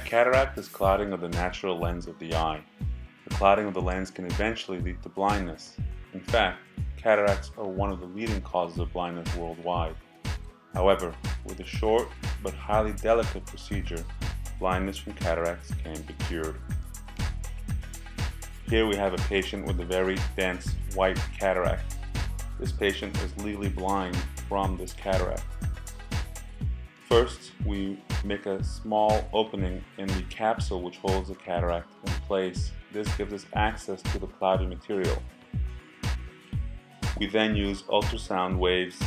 cataract is clouding of the natural lens of the eye. The clouding of the lens can eventually lead to blindness. In fact, cataracts are one of the leading causes of blindness worldwide. However, with a short but highly delicate procedure, blindness from cataracts can be cured. Here we have a patient with a very dense white cataract. This patient is legally blind from this cataract. First, we make a small opening in the capsule which holds the cataract in place. This gives us access to the cloudy material. We then use ultrasound waves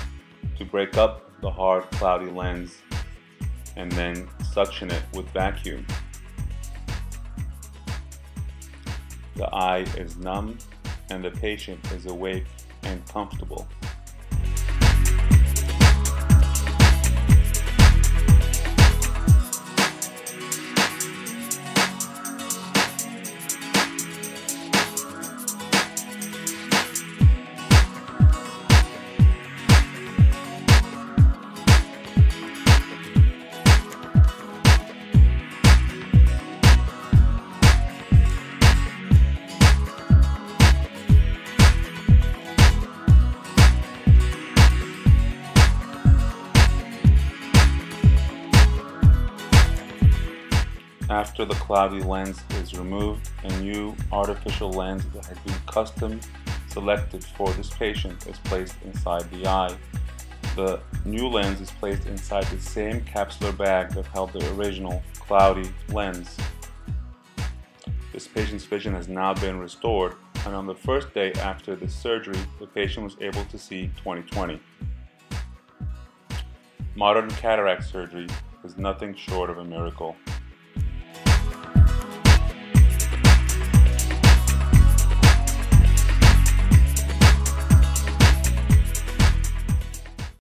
to break up the hard cloudy lens and then suction it with vacuum. The eye is numb and the patient is awake and comfortable. After the cloudy lens is removed, a new artificial lens that has been custom selected for this patient is placed inside the eye. The new lens is placed inside the same capsular bag that held the original cloudy lens. This patient's vision has now been restored and on the first day after the surgery, the patient was able to see 20/20. Modern cataract surgery is nothing short of a miracle.